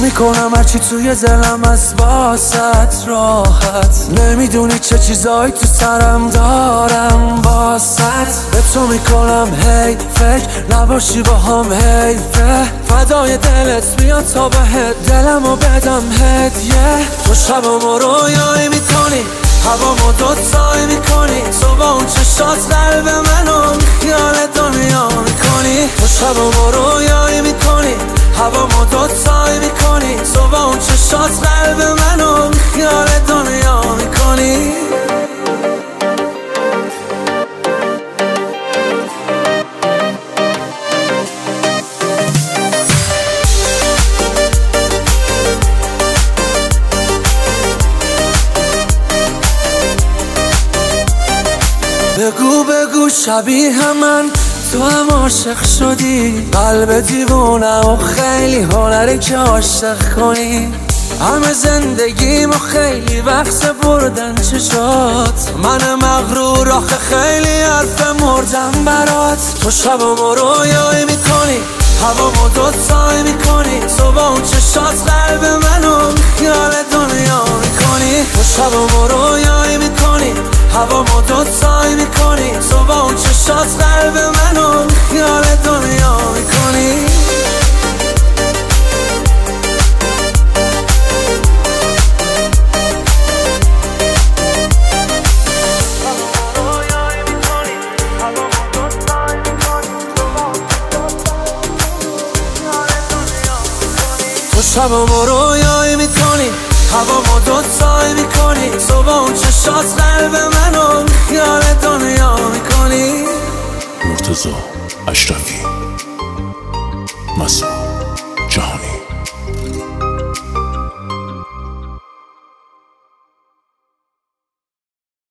می‌کنم هرچی توی دلم از باست راحت. نمی‌دونی چه چیزایی تو سرم دارم باست به تو می‌کنم هی فکر نباشی با هم حیفه فدای دلت میاد تا به دلم و بدم هدیه. تو شبم و رویایی می‌کنی. هوا ما دوتایی می‌کنی. تو با اون چشات قلب منو خیال دنیا می‌کنی. تو شبم و رویایی بگو بگو شبیه من. تو هم عاشق شدی. قلب دیوونه و خیلی هنری که عاشق کنی. همه زندگیم و خیلی وقت بردن چشات. من مغرور آخه خیلی حرف مردم برات. تو شب و رویایی می‌کنی هوا ما دوتایی می‌کنی. با اون چشات هوا ما دوتایی می‌کنی. تو با اون چشات قلب منو خیال دنیا می‌کنی. تو شبم و رویایی می‌کنی. هوا ما دوتایی می‌کنی. تو با اون چشات مرتزا اشرفی. مسئول